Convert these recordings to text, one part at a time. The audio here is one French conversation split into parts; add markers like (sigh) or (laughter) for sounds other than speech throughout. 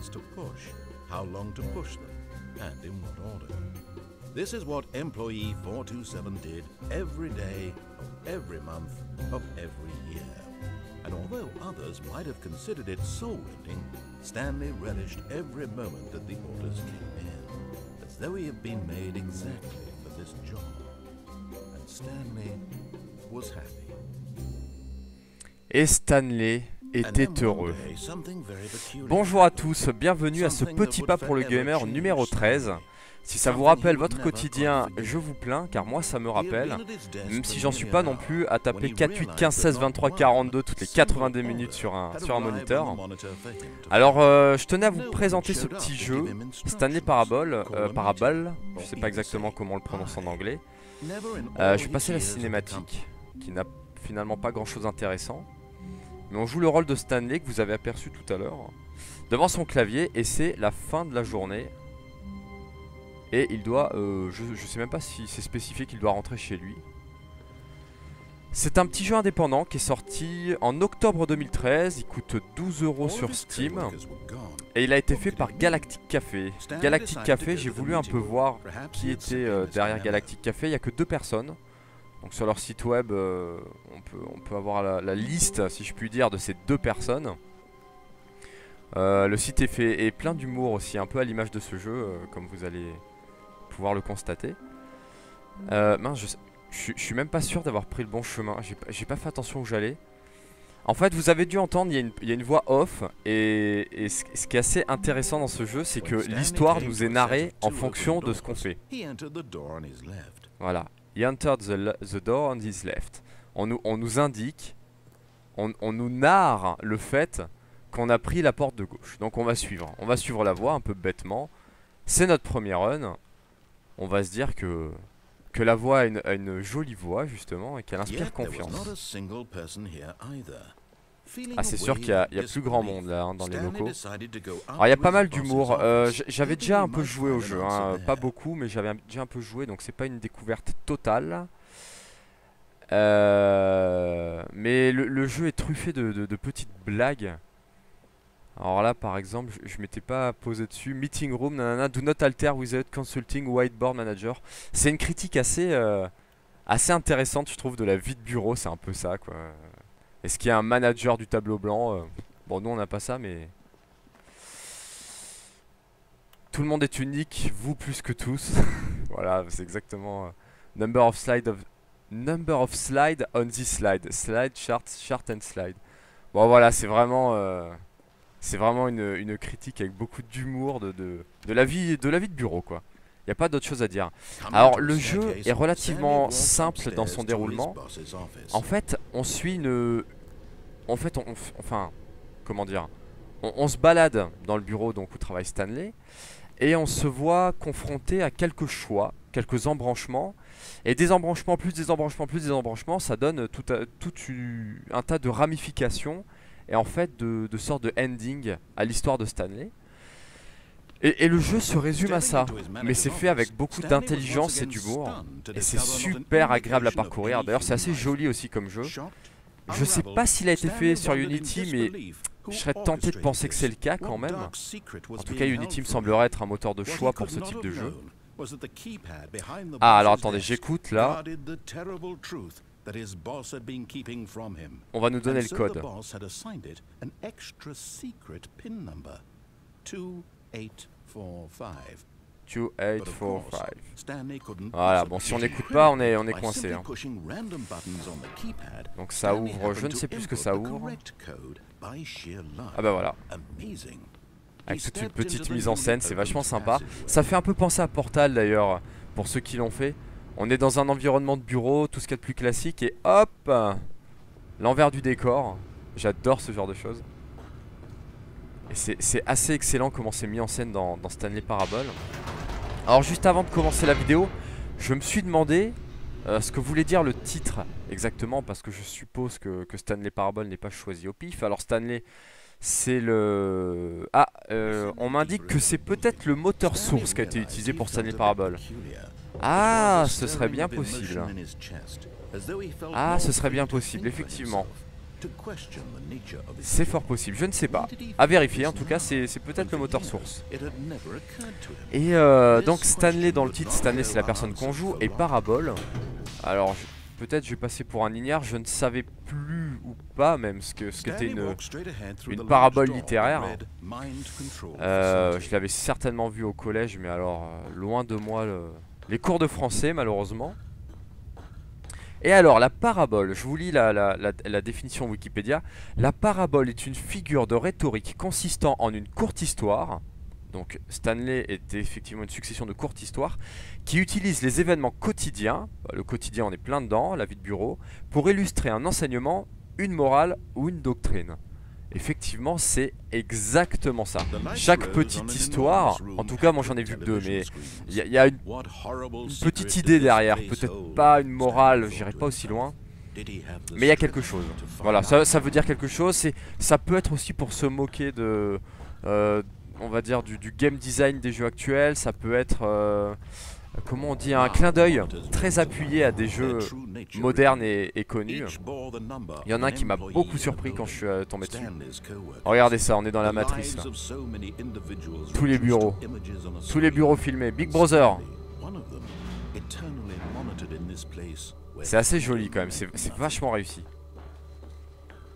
buttons to push, how long to push them, and in what order. This is what employee 427 did every day of every month of every year. And although others might have considered it soul-rending, Stanley relished every moment that the orders came in, as though he had been made exactly for this job. And Stanley was happy. Et Stanley était heureux. Bonjour à tous, bienvenue à ce petit pas pour le gamer numéro 13. Si ça vous rappelle votre quotidien, je vous plains car moi ça me rappelle. Même si j'en suis pas non plus à taper 4, 8, 15, 16, 23, 42 toutes les 90 minutes sur un, sur un moniteur. Alors euh, je tenais à vous présenter ce petit jeu, Stanley Parable, euh, Parable, je sais pas exactement comment on le prononce en anglais. Euh, je vais passer la cinématique, qui n'a finalement pas grand chose d'intéressant. Mais on joue le rôle de Stanley que vous avez aperçu tout à l'heure, devant son clavier, et c'est la fin de la journée. Et il doit, euh, je, je sais même pas si c'est spécifié qu'il doit rentrer chez lui. C'est un petit jeu indépendant qui est sorti en octobre 2013, il coûte 12 euros sur Steam. Et il a été fait par Galactic Café. Galactic Café, j'ai voulu un peu voir qui était euh, derrière Galactic Café. Il n'y a que deux personnes. Donc sur leur site web, euh, on, peut, on peut avoir la, la liste, si je puis dire, de ces deux personnes. Euh, le site est, fait, est plein d'humour aussi, un peu à l'image de ce jeu, euh, comme vous allez pouvoir le constater. Mince, je, suis- je suis même pas sûr d'avoir pris le bon chemin. J'ai pas- fait attention où j'allais. En fait, vous avez dû entendre, il y, a une- il y a une voix off. Et, et ce, ce qui est assez intéressant dans ce jeu, c'est que l'histoire nous est narrée en fonction de ce qu'on fait. Voilà. He entered the, the door on his left. On nous, on nous indique, on, on nous narre le fait qu'on a pris la porte de gauche. Donc on va suivre. On va suivre la voie un peu bêtement. C'est notre premier run. On va se dire que, que la voix a une, a une jolie voix justement et qu'elle inspire confiance. Ah, c'est sûr qu'il y a- il y a plus grand monde, là, hein, dans les locaux. Alors il y a pas mal d'humour. Euh, j'avais déjà un peu joué au jeu, hein, pas beaucoup, mais j'avais déjà un peu joué, donc c'est pas une découverte totale. Euh, mais le, le jeu est truffé de, de- de petites blagues. Alors là, par exemple, je, je m'étais pas posé dessus. Meeting room, nanana, do not alter without consulting whiteboard manager. C'est une critique assez, euh, assez intéressante, je trouve, de la vie de bureau. C'est un peu ça, quoi. Est-ce qu'il y a un manager du tableau blanc Euh, Bon, nous on n'a pas ça, mais tout le monde est unique, vous plus que tous. (laughs) voilà, c'est exactement euh, number of slide number of slide on this slide, slide chart chart and slide. Bon voilà, c'est vraiment euh, c'est vraiment une, une critique avec beaucoup d'humour de, de, de de la vie de bureau quoi. Il n'y a pas d'autre chose à dire. Alors le jeu est relativement simple dans son déroulement. En fait, on suit une en fait on, enfin comment dire on, on se balade dans le bureau donc où travaille Stanley et on se voit confronté à quelques choix, quelques embranchements et des embranchements plus des embranchements plus des embranchements, ça donne tout, un- tout u- un tas de ramifications et en fait de, de sortes de ending à l'histoire de Stanley. Et, et le jeu se résume à ça, mais c'est fait avec beaucoup d'intelligence et d'humour et c'est super agréable à parcourir. D'ailleurs, c'est assez joli aussi comme jeu. Je sais pas s'il a été fait sur Unity, mais je serais tenté de penser que c'est le cas quand même. En tout cas, Unity me semblerait être un moteur de choix pour ce type de jeu. Ah, alors attendez, j'écoute là. On va nous donner le code. 2845. Voilà, bon, si on n'écoute pas, on est, on est coincé. hein. Donc ça ouvre, je ne sais plus ce que ça ouvre. Ah bah voilà. Avec toute une petite mise en scène, c'est vachement sympa. Ça fait un peu penser à Portal d'ailleurs, pour ceux qui l'ont fait. On est dans un environnement de bureau, tout ce qu'il y a de plus classique, et hop L'envers du décor. J'adore ce genre de choses. Et c'est assez excellent comment c'est mis en scène dans, Stanley Parable. Alors juste avant de commencer la vidéo, je me suis demandé euh, ce que voulait dire le titre exactement, parce que je suppose que, que Stanley Parable n'est pas choisi au pif. Alors Stanley, c'est le... Ah, euh, on m'indique que c'est peut-être le moteur source qui a été utilisé pour Stanley Parable. Ah, ce serait bien possible. Ah, ce serait bien possible, effectivement. C'est fort possible, je ne sais pas. À vérifier, en tout cas, c'est peut-être le moteur source. Et euh, donc Stanley dans le titre, Stanley c'est la personne qu'on joue, et Parabole. Alors, peut-être je vais passer pour un ignare, je ne savais plus ou pas même ce que une, une parabole littéraire. Euh, je l'avais certainement vu au collège, mais alors euh, loin de moi les cours de français malheureusement. Et alors, la parabole, je vous lis la, définition Wikipédia. La parabole est une figure de rhétorique consistant en une courte histoire. Donc Stanley est effectivement une succession de courtes histoires qui utilisent les événements quotidiens, le quotidien on est plein dedans, la vie de bureau, pour illustrer un enseignement, une morale ou une doctrine. Effectivement, c'est exactement ça. Chaque petite histoire, en tout cas moi j'en ai vu que deux, mais il y, a une, petite idée derrière, peut-être pas une morale, j'irai pas aussi loin, mais il y a quelque chose. Voilà, ça, veut dire quelque chose, ça peut être aussi pour se moquer de, euh, on va dire, du, game design des jeux actuels, ça peut être... Euh, comment on dit, un clin d'œil très appuyé à des jeux modernes et, connus. Il y en a un qui m'a beaucoup surpris quand je suis euh, tombé dessus. regardez ça, on est dans la matrice là. Tous les bureaux. Tous les bureaux filmés. Big Brother. C'est assez joli quand même, c'est vachement réussi.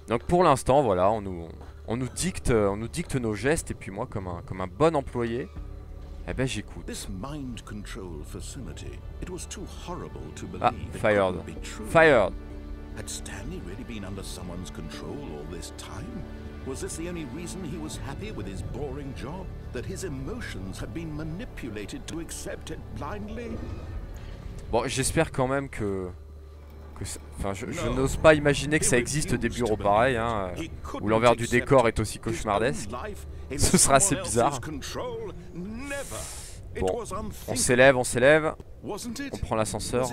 Donc pour l'instant, voilà, on nous, on, nous dicte, on nous dicte nos gestes et puis moi comme un, comme un bon employé, eh ben j'écoute. Ah, fired. Fired. Had Stanley really been under someone's control all this time? Was this the only reason he was happy with his boring job? That his emotions had been manipulated to accept it blindly? Bon, j'espère quand même que... que enfin, je, je n'ose pas imaginer que ça existe des bureaux pareils, hein, où l'envers du décor est aussi cauchemardesque. Ce sera assez bizarre. Bon, on s'élève, on s'élève. On prend l'ascenseur.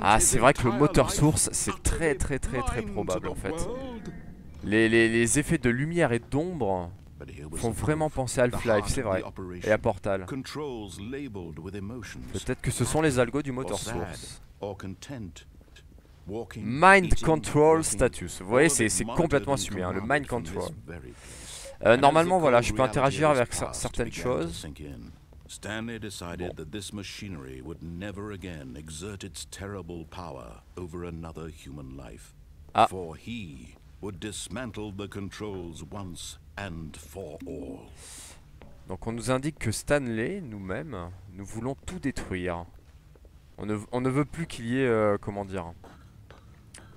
Ah, c'est vrai que le moteur source, c'est très très très très probable en fait. Les, les, effets de lumière et d'ombre font vraiment penser à Half-Life, c'est vrai, et à Portal. Peut-être que ce sont les algos du moteur source. Mind Control Status. Vous voyez, c'est complètement assumé, hein, le Mind Control. Euh, normalement, voilà, je peux interagir avec certaines choses. Stanley decided that this machinery would never again exert its terrible power over another human life. Ah. For he would dismantle the controls once and for all. Donc on nous indique que Stanley, nous-mêmes, nous voulons tout détruire. On ne, on ne veut plus qu'il y ait, euh, comment dire,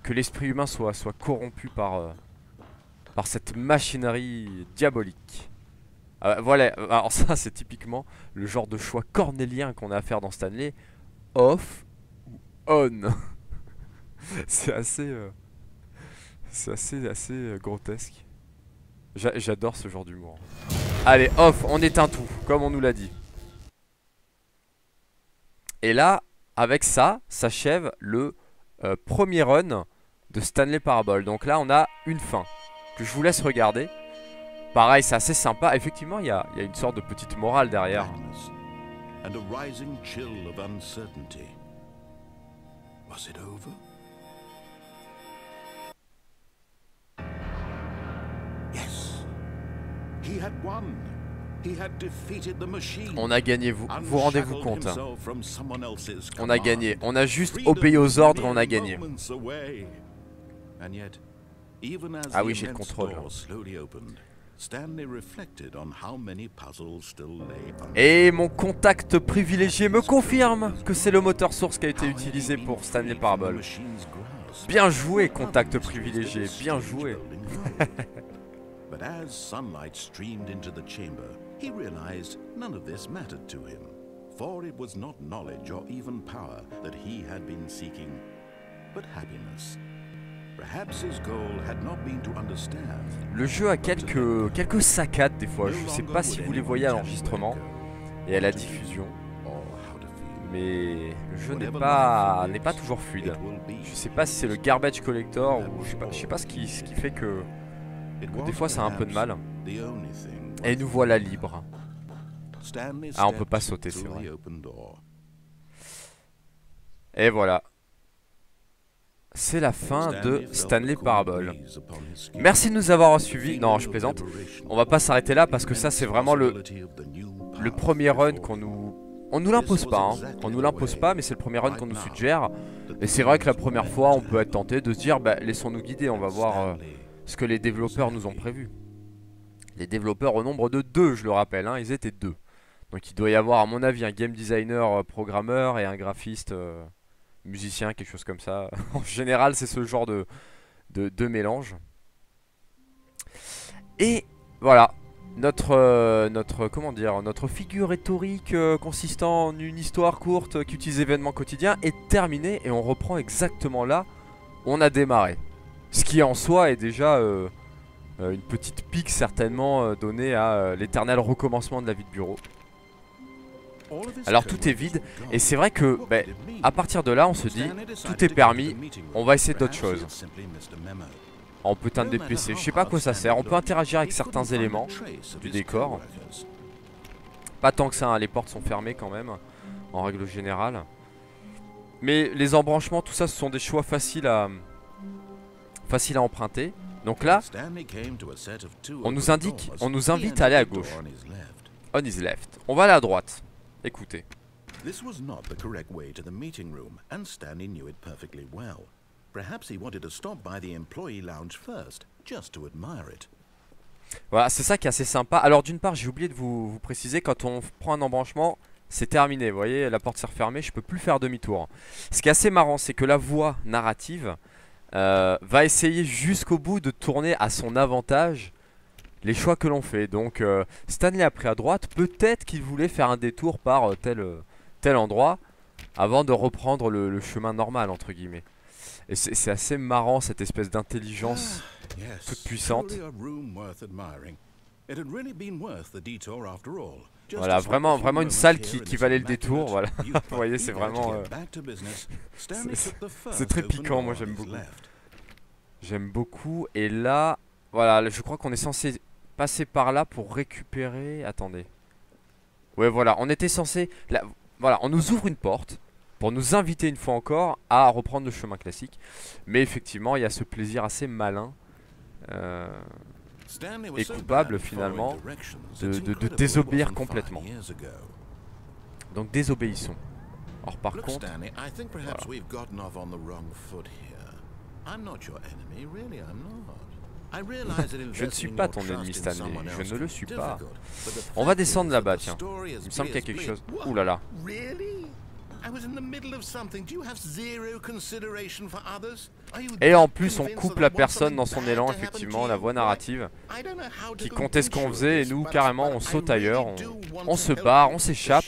que l'esprit humain soit, soit corrompu par, euh, par cette machinerie diabolique. Ah, voilà, alors ça c'est typiquement le genre de choix cornélien qu'on a à faire dans Stanley. Off ou on? (laughs) c'est assez... Euh, c'est assez, assez euh, grotesque. J'adore ce genre d'humour. Allez, off, on éteint tout, comme on nous l'a dit. Et là, avec ça, s'achève le premier run de Stanley Parable. Donc là, on a une fin que je vous laisse regarder. Pareil, c'est assez sympa. Effectivement, il y a, y a, une sorte de petite morale derrière. And a rising chill of uncertainty. Was it over? Yes. He had won. He had defeated the machine. On a gagné, vous vous rendez-vous compte hein. On a gagné, on a juste obéi aux ordres et on a gagné. Ah oui, j'ai le contrôle. Et mon contact privilégié me confirme que c'est le moteur source qui a été utilisé pour Stanley Parable. Bien joué, contact privilégié, bien joué. (laughs) But as sunlight streamed into the chamber, he realized none of this mattered to him. For it was not knowledge or even power that he had been seeking, but happiness. Le jeu a quelques, quelques saccades des fois, je sais pas si vous les voyez à l'enregistrement et à la diffusion. Mais le jeu n'est pas, pas toujours fluide. Je sais pas si c'est le garbage collector ou je sais pas, sais pas ce, qui, ce qui fait que, que des fois ça a un peu de mal. Et nous voilà libres. Ah on peut pas sauter c'est vrai. Et voilà, c'est la fin de Stanley Parable. Merci de nous avoir suivis. Non, je plaisante. On va pas s'arrêter là parce que ça, c'est vraiment le, le premier run qu'on nous... On nous l'impose pas, hein. on nous l'impose pas, mais c'est le premier run qu'on nous suggère. Et c'est vrai que la première fois, on peut être tenté de se dire, bah, laissons-nous guider, on va voir euh, ce que les développeurs nous ont prévu. Les développeurs au nombre de deux, je le rappelle, hein, ils étaient deux. Donc il doit y avoir, à mon avis, un game designer, euh, programmeur et un graphiste... Euh, musicien, quelque chose comme ça. (laughs) en général, c'est ce genre de, de, mélange. Et voilà, notre, euh, notre, comment dire, notre figure rhétorique euh, consistant en une histoire courte qui utilise événements quotidiens est terminée et on reprend exactement là où on a démarré. Ce qui en soi est déjà euh, une petite pique certainement donnée à l'éternel recommencement de la vie de bureau. Alors tout est vide et c'est vrai que ben, à partir de là on se dit tout est permis, on va essayer d'autres choses. On peut teindre des PC, je sais pas à quoi ça sert, on peut interagir avec certains éléments du décor. Pas tant que ça, hein, les portes sont fermées quand même, en règle générale. Mais les embranchements, tout ça ce sont des choix faciles à, faciles à emprunter. Donc là, on nous indique, on nous invite à aller à gauche. On is left. On va aller à droite. Écoutez. This was not the correct way to the meeting room, and Stanley knew it perfectly well. Perhaps he wanted to stop by the employee lounge first, just to admire it. Voilà, c'est ça qui est assez sympa. Alors d'une part, j'ai oublié de vous, vous, préciser, quand on prend un embranchement, c'est terminé. Vous voyez, la porte s'est refermée, je peux plus faire demi-tour. Ce qui est assez marrant, c'est que la voix narrative euh, va essayer jusqu'au bout de tourner à son avantage les choix que l'on fait. Donc euh, Stanley a pris à droite, peut-être qu'il voulait faire un détour par euh, tel, euh, tel endroit avant de reprendre le, chemin normal entre guillemets. Et c'est assez marrant cette espèce d'intelligence ah, toute puissante. Voilà, vraiment, vraiment une salle qui, qui valait le détour. Voilà, (laughs) vous voyez, c'est vraiment. (laughs) c'est très piquant, moi j'aime beaucoup. J'aime beaucoup. Et là, voilà, je crois qu'on est censé passer par là pour récupérer... Attendez. Ouais, voilà, on était censé... Voilà, on nous ouvre une porte pour nous inviter une fois encore à reprendre le chemin classique. Mais effectivement, il y a ce plaisir assez malin euh, et coupable finalement de, de désobéir complètement. Donc désobéissons. Or par contre... Voilà. Je ne suis pas ton ennemi Stanley, je ne le suis pas. On va descendre là-bas, tiens. Il me semble qu'il y a quelque chose. Ouh là là. Et en plus, on coupe la personne dans son élan, effectivement, la voix narrative, qui comptait ce qu'on faisait, et nous, carrément, on saute ailleurs, on, on se barre, on s'échappe.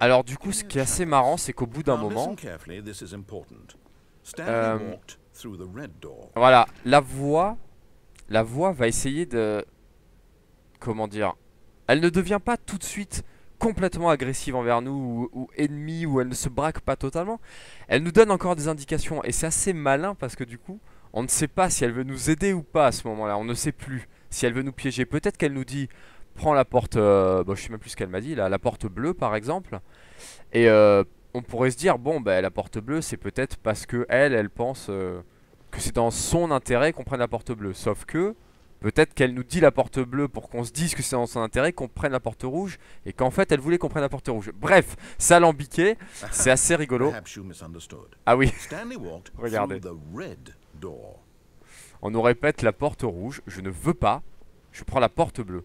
Alors du coup, ce qui est assez marrant, c'est qu'au bout d'un moment, euh, voilà, la voix, la voix va essayer de, comment dire, elle ne devient pas tout de suite complètement agressive envers nous ou, ou, ennemie ou elle ne se braque pas totalement. Elle nous donne encore des indications et c'est assez malin parce que du coup, on ne sait pas si elle veut nous aider ou pas à ce moment-là. On ne sait plus si elle veut nous piéger. Peut-être qu'elle nous dit prends la porte, euh, bon, je sais même plus ce qu'elle m'a dit, là, la porte bleue par exemple, et euh, on pourrait se dire, bon, bah, la porte bleue, c'est peut-être parce que elle, elle pense euh, que c'est dans son intérêt qu'on prenne la porte bleue. Sauf que, peut-être qu'elle nous dit la porte bleue pour qu'on se dise que c'est dans son intérêt qu'on prenne la porte rouge, et qu'en fait, elle voulait qu'on prenne la porte rouge. Bref, ça c'est assez rigolo. Ah oui, regardez. On nous répète la porte rouge, je ne veux pas, je prends la porte bleue.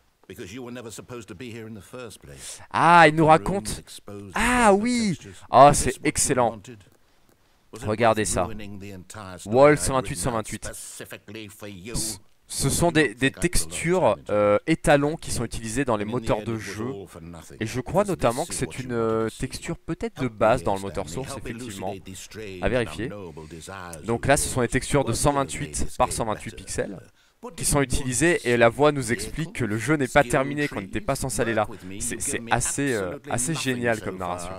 Ah, il nous raconte. Ah oui. Ah, c'est excellent. Regardez ça. Wall 128 128. Ce sont des, des textures euh, étalons qui sont utilisées dans les moteurs de jeu. Et je crois notamment que c'est une euh, texture peut-être de base dans le moteur source, effectivement. À vérifier. Donc là, ce sont des textures de 128 par 128 pixels qui sont utilisées et la voix nous explique que le jeu n'est pas terminé, qu'on n'était pas censé aller là. C'est assez, euh, assez génial comme narration.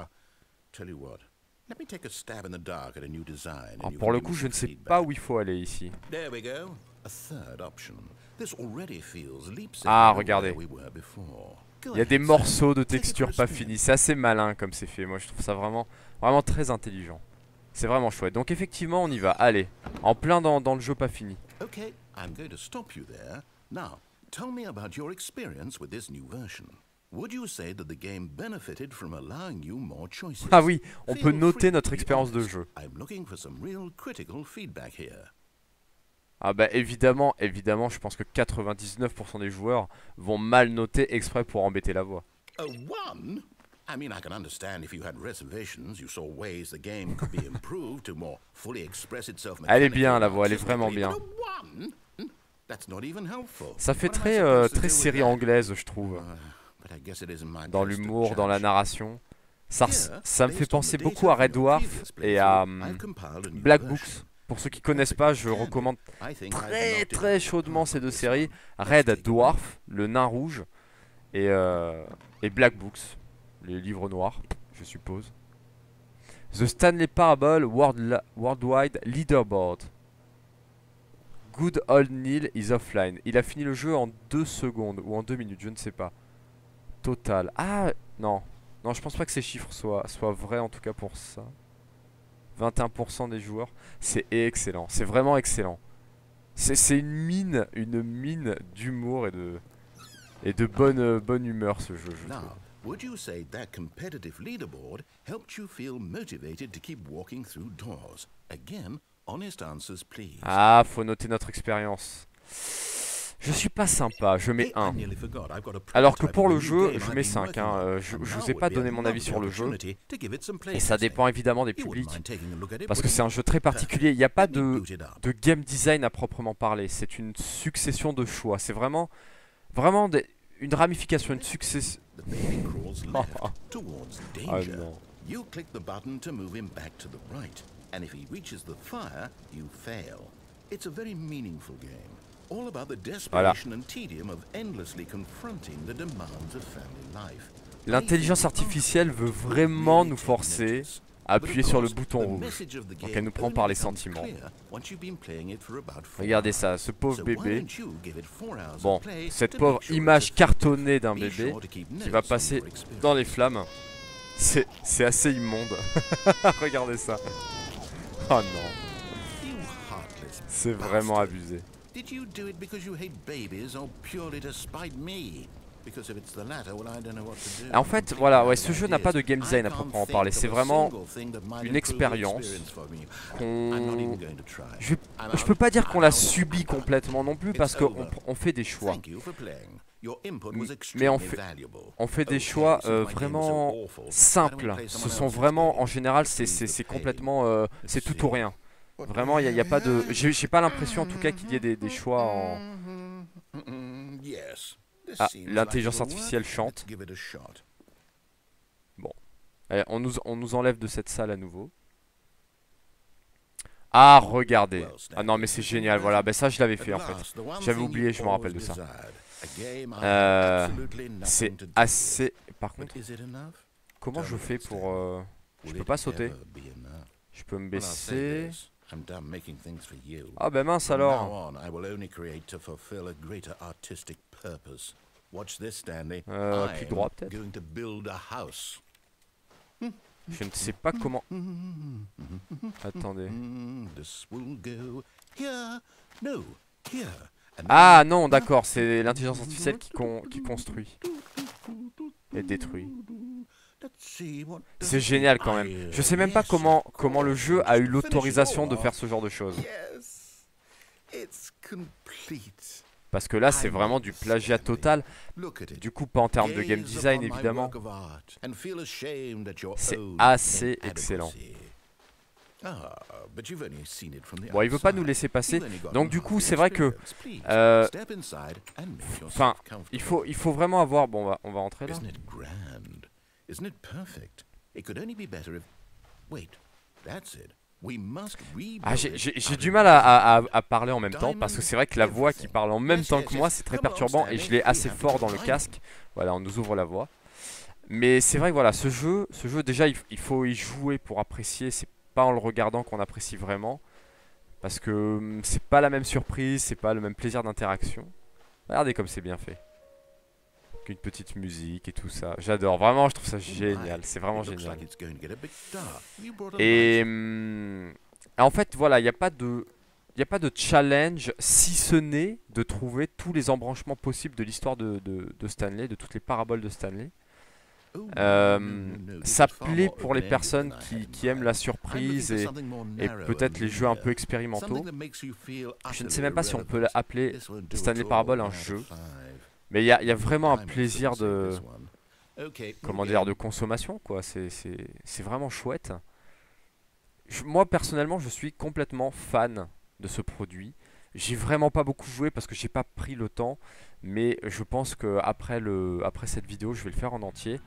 Alors pour le coup, je ne sais pas où il faut aller ici. Ah, regardez. Il y a des morceaux de texture pas finis. C'est assez malin comme c'est fait. Moi, je trouve ça vraiment, vraiment très intelligent. C'est vraiment chouette. Donc effectivement, on y va. Allez, en plein dans, dans le jeu pas fini. I'm going to stop you there. Now, tell me about your experience with this new version. Would you say that the game benefited from allowing you more choices? Ah oui, on peut noter notre expérience de jeu. I'm looking for some real critical feedback here. Ah bah évidemment, évidemment, je pense que 99% des joueurs vont mal noter exprès pour embêter la voix. A one? I mean, I can understand if you had reservations, you saw ways the game could be (laughs) improved to more fully express itself. Elle est bien la voix, elle est vraiment bien. Hmm? Ça fait très euh, très série anglaise, je trouve. Uh, dans l'humour, dans la narration. Ça, ça me fait penser beaucoup à Red Dwarf et à um, Black Books. Pour ceux qui connaissent pas, je recommande très très chaudement ces deux séries. Red Dwarf, le nain rouge, et, euh, et Black Books, les livres noirs, je suppose. The Stanley Parable World Worldwide Leaderboard. Good Old Neil is offline. Il a fini le jeu en 2 secondes ou en 2 minutes, je ne sais pas. Total. Ah, non. Non, je pense pas que ces chiffres soient, soient vrais en tout cas pour ça. 21% des joueurs. C'est excellent. C'est vraiment excellent. C'est une mine, une mine d'humour et de, et de bonne, bonne humeur ce jeu, je trouve. Would you say that competitive leaderboard helped you feel motivated to keep walking through doors? Again. Ah, faut noter notre expérience. Je suis pas sympa, je mets 1. Alors que pour le jeu, je mets 5. Hein. Euh, je, je vous ai pas donné mon avis sur le jeu. Et ça dépend évidemment des publics. Parce que c'est un jeu très particulier. Il n'y a pas de, de, game design à proprement parler. C'est une succession de choix. C'est vraiment, vraiment une ramification, une succession. (laughs) oh non. The the and if he reaches the fire, you fail. It's a very meaningful game. Voilà. L'intelligence artificielle veut vraiment nous forcer à appuyer sur le bouton rouge. Donc elle nous prend par les sentiments. Regardez ça, ce pauvre bébé. Bon, cette pauvre image cartonnée d'un bébé qui va passer dans les flammes. C'est assez immonde. (laughs) Regardez ça. Oh non. C'est vraiment abusé. Did you do it because you hate babies or purely to spite me? En fait, voilà, ouais, ce jeu n'a pas de game design à proprement parler. C'est vraiment une expérience qu'on... Je, je peux pas dire qu'on l'a subi complètement non plus parce qu'on on fait des choix. Mais on fait, on fait des choix euh, vraiment simples. Ce sont vraiment, en général, c'est complètement... Euh, c'est tout ou rien. Vraiment, il n'y a, pas de. J'ai pas l'impression en tout cas qu'il y ait des, choix en. Ah, l'intelligence artificielle chante. Bon. on, nous, on nous enlève de cette salle à nouveau. Ah, regardez. Ah non, mais c'est génial. Voilà, ben ça, je l'avais fait en fait. J'avais oublié, je me rappelle de ça. Euh, c'est assez. Par contre, comment je fais pour. Euh... Je peux pas sauter? Je peux me baisser. Ah ben mince alors. Euh, clic droit peut-être. Je ne sais pas comment. (laughs) Attendez. Ah non, d'accord, c'est l'intelligence artificielle qui, con qui construit (laughs) et détruit. C'est génial quand même. Je sais même pas comment, comment le jeu a eu l'autorisation de faire ce genre de choses. Parce que là, c'est vraiment du plagiat total. Du coup, pas en termes de game design, évidemment. C'est assez excellent. Bon, il veut pas nous laisser passer. Donc du coup, c'est vrai que... Euh, enfin, il faut, il faut vraiment avoir... Bon, on va, on va rentrer là. Ah, j'ai du mal à, à, parler en même temps parce que c'est vrai que la voix qui parle en même temps que moi c'est très perturbant et je l'ai assez fort dans le casque. Voilà, on nous ouvre la voix. Mais c'est vrai que voilà, ce jeu, ce jeu déjà il, faut y jouer pour apprécier. C'est pas en le regardant qu'on apprécie vraiment. Parce que hum, c'est pas la même surprise, c'est pas le même plaisir d'interaction. Regardez comme c'est bien fait. Une petite musique et tout ça. J'adore, vraiment je trouve ça génial, c'est vraiment génial. Et hum, en fait voilà, il n'y a pas de... Il n'y a pas de challenge si ce n'est de trouver tous les embranchements possibles de l'histoire de, de Stanley, de toutes les paraboles de Stanley. Euh, ça plaît pour les personnes qui, aiment la surprise et, peut-être les jeux un peu expérimentaux. Je ne sais même pas si on peut appeler Stanley Parable un jeu. Mais il y, a vraiment un plaisir de, comment dire, de consommation. quoi. C'est vraiment chouette. moi personnellement je suis complètement fan de ce produit. J'ai vraiment pas beaucoup joué parce que j'ai pas pris le temps, mais je pense que après, le, après cette vidéo, je vais le faire en entier.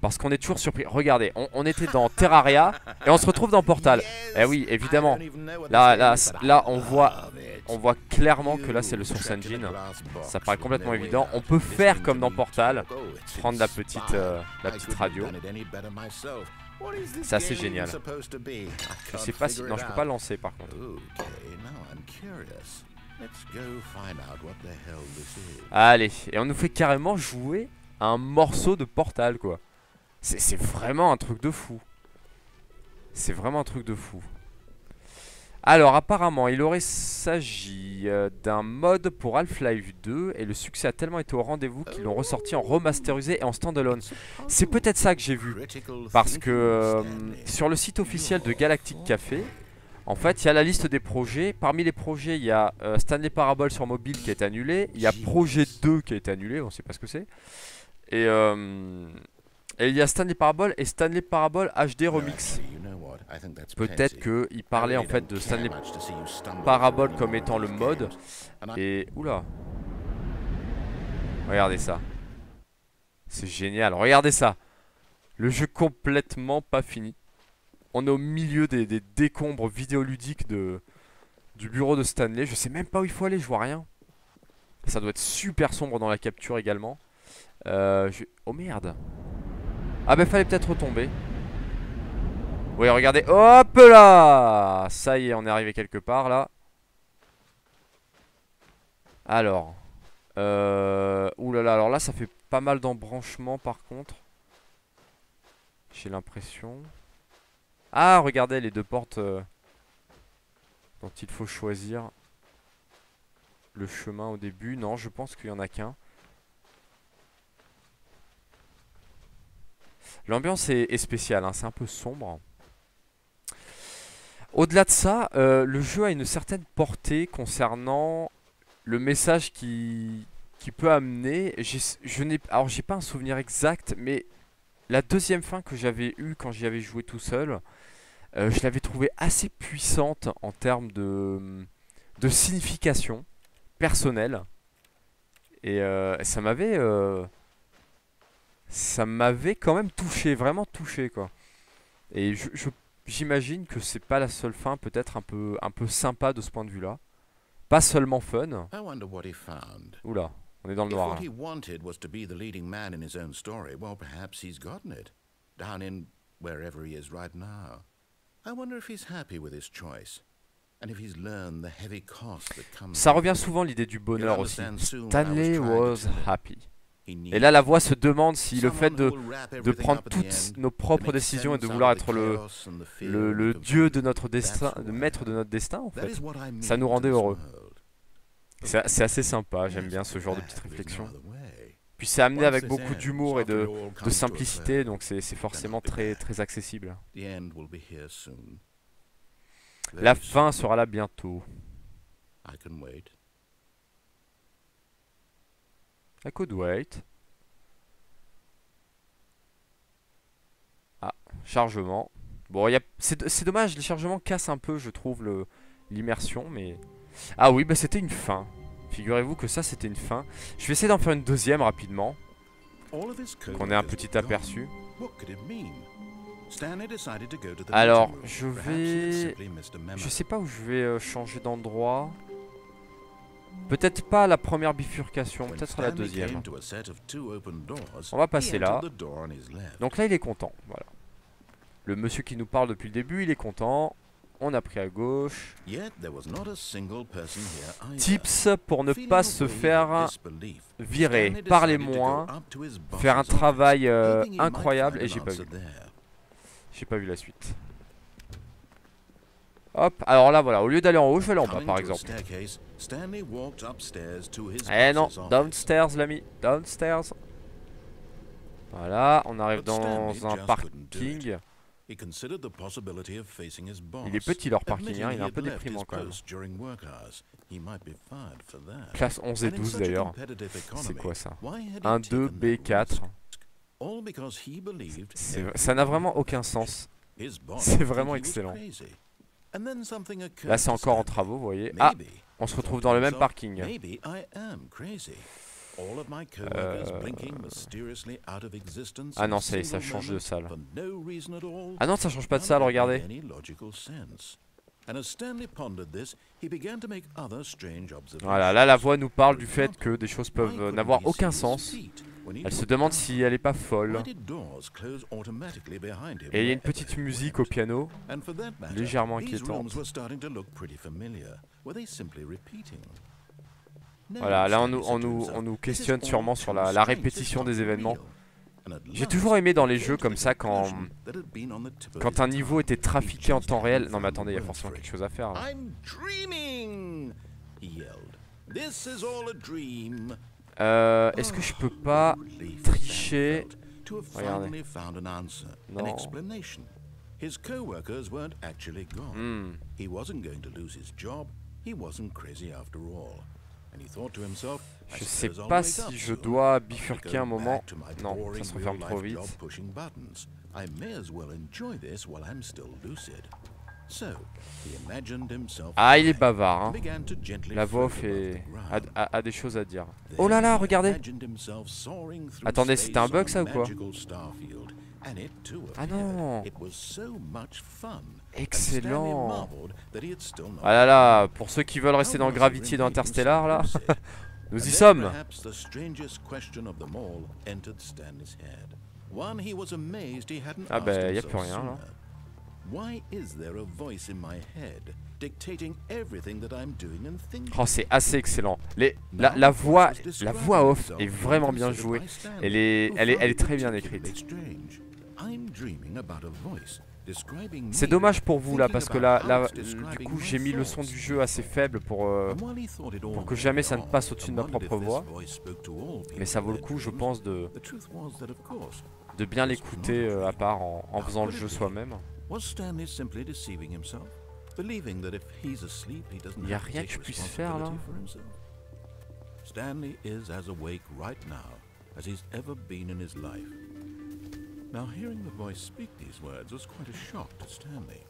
Parce qu'on est toujours surpris. Regardez, on, était dans Terraria et on se retrouve dans Portal. Eh oui, évidemment. Là, là, là on voit, on voit clairement que là c'est le Source Engine. Ça paraît complètement évident. On peut faire comme dans Portal, prendre la petite, euh, la petite radio. C'est assez génial. Je sais pas si... Non, je peux pas lancer par contre. Allez, et on nous fait carrément jouer un morceau de Portal quoi. C'est vraiment un truc de fou. C'est vraiment un truc de fou. Alors apparemment il aurait s'agi euh, d'un mode pour Half-Life 2 et le succès a tellement été au rendez-vous qu'ils l'ont ressorti en remasterisé et en standalone. C'est peut-être ça que j'ai vu parce que euh, sur le site officiel de Galactic Café, en fait il y a la liste des projets. Parmi les projets il y a euh, Stanley Parable sur mobile qui est annulé, il y a Projet 2 qui est annulé, on sait pas ce que c'est. Et et il y a Stanley Parable et Stanley Parable HD Remix. Peut-être qu'il parlait en fait de Stanley Parable comme étant le mode. Et... Oula Regardez ça. C'est génial. Regardez ça. Le jeu complètement pas fini. On est au milieu des, décombres vidéoludiques de, du bureau de Stanley. Je sais même pas où il faut aller, je vois rien. Ça doit être super sombre dans la capture également. Euh, Oh merde ah bah fallait peut-être retomber. Oui regardez, hop là Ça y est, on est arrivé quelque part là. Alors. Euh... Ouh alors là ça fait pas mal d'embranchements par contre. J'ai l'impression. Ah regardez les deux portes euh, dont il faut choisir le chemin au début. Non, je pense qu'il y en a qu'un. L'ambiance est, spéciale, hein, c'est un peu sombre. Au-delà de ça, euh, le jeu a une certaine portée concernant le message qui, qui peut amener. Je alors j'ai pas un souvenir exact, mais la deuxième fin que j'avais eue quand j'y avais joué tout seul, euh, je l'avais trouvée assez puissante en termes de, de signification personnelle. Et euh, ça m'avait ça m'avait quand même touché, vraiment touché quoi. Et j'imagine que c'est pas la seule fin, peut-être un peu, un peu sympa de ce point de vue-là. Pas seulement fun. Oula, on est dans le noir. Ça revient souvent l'idée du bonheur aussi. Stanley was happy. Et là, la voix se demande si le fait de, de prendre toutes nos propres décisions et de vouloir être le, le, dieu de notre destin, le maître de notre destin, en fait, ça nous rendait heureux. C'est assez sympa, j'aime bien ce genre de petites réflexions. Puis c'est amené avec beaucoup d'humour et de, de, simplicité, donc c'est forcément très, très accessible. La fin sera là bientôt. I could wait. Ah, chargement. Bon, y a... c'est dommage, les chargements cassent un peu, je trouve, l'immersion, mais... Ah oui, bah c'était une fin. Figurez-vous que ça, c'était une fin. Je vais essayer d'en faire une deuxième rapidement. Qu'on ait un petit aperçu. Alors, je vais... Je sais pas où je vais euh, changer d'endroit. Peut-être pas la première bifurcation, peut-être la deuxième. On va passer là. Donc là, il est content, voilà. Le monsieur qui nous parle depuis le début, il est content. On a pris à gauche. Tips pour ne pas se faire virer. Parler moins. Faire un travail euh, incroyable. Et j'ai pas vu. J'ai pas vu la suite. Hop, alors là voilà, au lieu d'aller en haut, je vais aller en bas par exemple. Eh non, downstairs l'ami, downstairs. Voilà, on arrive dans un parking. Il est petit leur parking, hein, il est un peu déprimant quand même. Classe 11 et 12 d'ailleurs. C'est quoi ça 1, 2, B4. Ça n'a vraiment aucun sens. C'est vraiment excellent. Là c'est encore en travaux, vous voyez. Ah, on se retrouve dans le même parking. Euh... Ah non, ça, ça change de salle. Ah non, ça change pas de salle, regardez. Voilà, là la voix nous parle du fait que des choses peuvent n'avoir aucun sens. Elle se demande si elle est pas folle. Et il y a une petite musique au piano, légèrement inquiétante. Voilà, là on nous, on nous, on nous questionne sûrement sur la, la répétition des événements. J'ai toujours aimé dans les jeux comme ça quand, quand un niveau était trafiqué en temps réel. Non mais attendez, il y a forcément quelque chose à faire. Là. Euh, Est-ce que je peux pas tricher Regardez. Non. His co-workers weren't actually gone. Hmm. He wasn't going to lose his job. He wasn't crazy after all. Je sais pas si je dois bifurquer un moment. Non, ça se referme trop vite. Ah, il est bavard. Hein. La voix fait... a, des choses à dire. Oh là là, regardez. Attendez, c'était un bug ça ou quoi Ah non. Excellent. Ah là là, pour ceux qui veulent rester dans Gravity dans Interstellar là, (laughs) nous y sommes. Ah bah y a plus rien là. Oh, c'est assez excellent. Les, la, la, voix, la voix off est vraiment bien jouée. Elle est, elle est, elle est très bien écrite. C'est dommage pour vous là parce que là, là du coup j'ai mis le son du jeu assez faible pour, euh, pour que jamais ça ne passe au-dessus de ma propre voix. Mais ça vaut le coup je pense de, de bien l'écouter euh, à part en, en faisant le jeu soi-même. Il n'y a rien que je puisse faire himself? Stanley is as awake right now as he's ever been in his life. Now, hearing the voice speak these words was quite a shock to Stanley.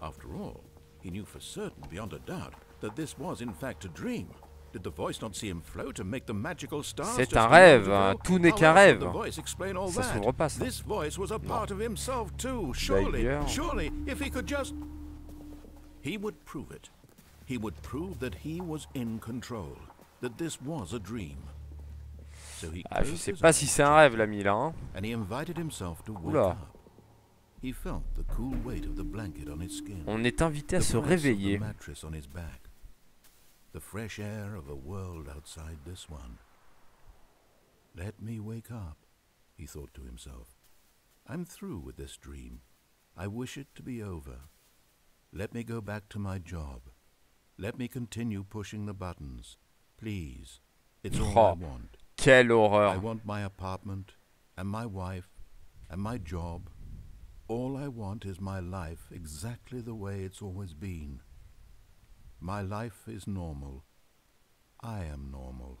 After all, he knew for certain, beyond a doubt, that this was in fact a dream. Did the voice not see him float and make the magical stars C'est un rêve, hein. tout n'est qu'un rêve. Ça s'ouvre pas ça. Of himself he could just He would prove it. He would prove that he was in control, that this was a dream. Ah, je sais pas si c'est un rêve l'ami là. Hein. Oula. On est invité à se réveiller. The fresh air of a world outside this one. Let me wake up, he thought to himself. I'm through with this dream. I wish it to be over. Let me go back to my job. Let me continue pushing the buttons. Please. It's all oh. I want. Quelle horreur. I want my apartment and my wife and my job. All I want is my life exactly the way it's always been. My life is normal. I am normal.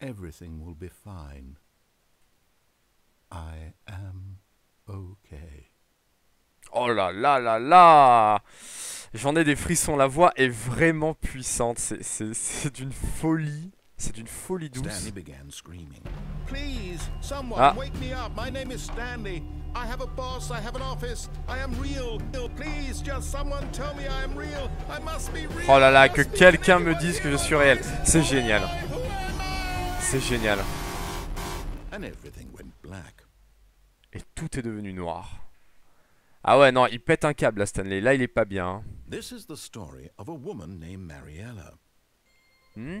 Everything will be fine. I am okay. Oh là là là là J'en ai des frissons, la voix est vraiment puissante, c'est d'une folie. C'est d'une folie douce. Stanley began screaming. Please, someone Ah. wake me up. My name is Stanley. I have a boss. I have an office. I am real. Please, just someone tell me I am real. I must be real. Oh là là, que quelqu'un me dise que je suis réel. C'est génial. C'est génial. And everything went black. Et tout est devenu noir. Ah ouais, non, il pète un câble, là, Stanley. Là, il est pas bien. This is the story of a woman named Mariella. Hmm?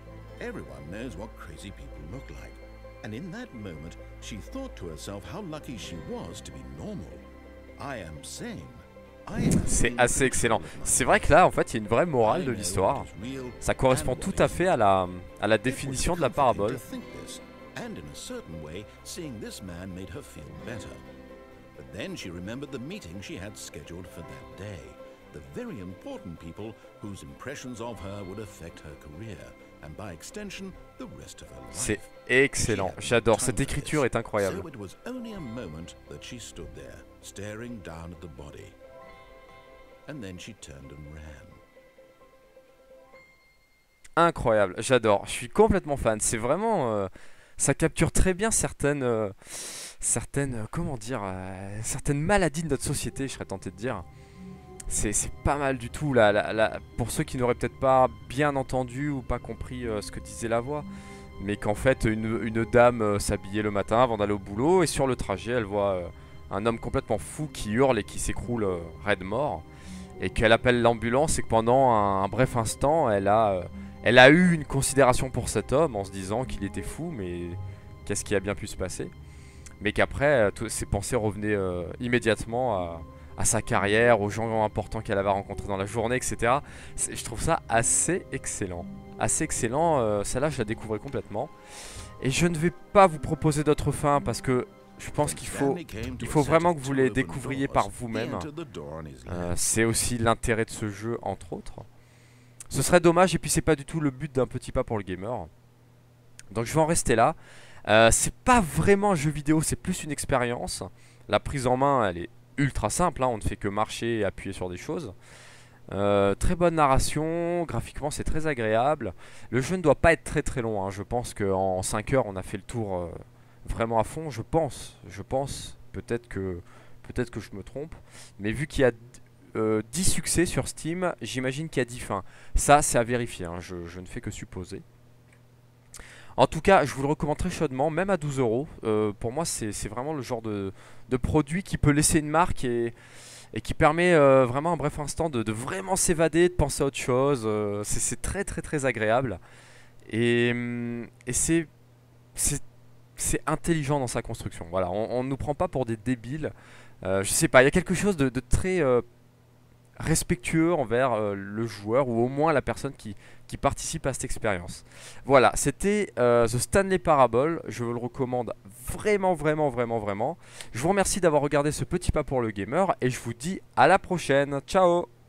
Everyone knows what crazy people look like. And in that moment, she thought to herself how lucky she was to be normal. I am sane. I am (laughs) C'est assez excellent. C'est vrai que là, en fait, il y a une vraie morale de l'histoire. Ça correspond tout à fait à la, à la définition de la parabole. And in a certain way, seeing this man made her feel better. But then she remembered the meeting she had scheduled for that day. The very important people whose impressions of her would affect her career, and by extension, the rest of her life. C'est excellent. J'adore. Cette écriture est incroyable. Incroyable. J'adore. Je suis complètement fan. C'est vraiment. euh, ça capture très bien certaines. euh, certaines. euh, comment dire euh, Certaines maladies de notre société, je serais tenté de dire. C'est pas mal du tout. Là, pour ceux qui n'auraient peut-être pas bien entendu ou pas compris euh, ce que disait la voix. Mais qu'en fait, une, dame euh, s'habillait le matin avant d'aller au boulot. Et sur le trajet, elle voit euh, un homme complètement fou qui hurle et qui s'écroule raide mort. Et qu'elle appelle l'ambulance et que pendant un, un bref instant, elle a. elle a eu une considération pour cet homme en se disant qu'il était fou, mais qu'est-ce qui a bien pu se passer? Mais qu'après, ses pensées revenaient immédiatement à, à sa carrière, aux gens importants qu'elle avait rencontrés dans la journée, etc. Je trouve ça assez excellent. Assez excellent, euh, celle-là je la découvrais complètement. Et je ne vais pas vous proposer d'autres fins parce que je pense qu'il faut... il faut vraiment que vous les découvriez par vous-même. Euh, c'est aussi l'intérêt de ce jeu, entre autres. Ce serait dommage, et puis c'est pas du tout le but d'un petit pas pour le gamer. Donc je vais en rester là. Euh, c'est pas vraiment un jeu vidéo, c'est plus une expérience. La prise en main, elle est ultra simple, hein, on ne fait que marcher et appuyer sur des choses. Euh, très bonne narration, graphiquement c'est très agréable. Le jeu ne doit pas être très très long, hein. je pense qu'en 5 heures on a fait le tour euh, vraiment à fond, je pense. Je pense, peut-être que, peut que je me trompe. Mais vu qu'il y a euh, 10 succès sur Steam, j'imagine qu'il y a 10 fins. Ça, c'est à vérifier, hein, je ne fais que supposer. En tout cas, je vous le recommande très chaudement, même à 12 euros. Euh, Pour moi, c'est vraiment le genre de, produit qui peut laisser une marque et, qui permet euh, vraiment un bref instant de, vraiment s'évader, de penser à autre chose. Euh, c'est- très très très agréable. Et, hum, c'est intelligent dans sa construction. Voilà, on ne nous prend pas pour des débiles. Euh, je sais pas, il y a quelque chose de, très respectueux envers euh, le joueur ou au moins la personne qui, participe à cette expérience. Voilà, c'était euh, The Stanley Parable. Je vous le recommande vraiment, vraiment, vraiment, vraiment. Je vous remercie d'avoir regardé ce petit pas pour le gamer et je vous dis à la prochaine. Ciao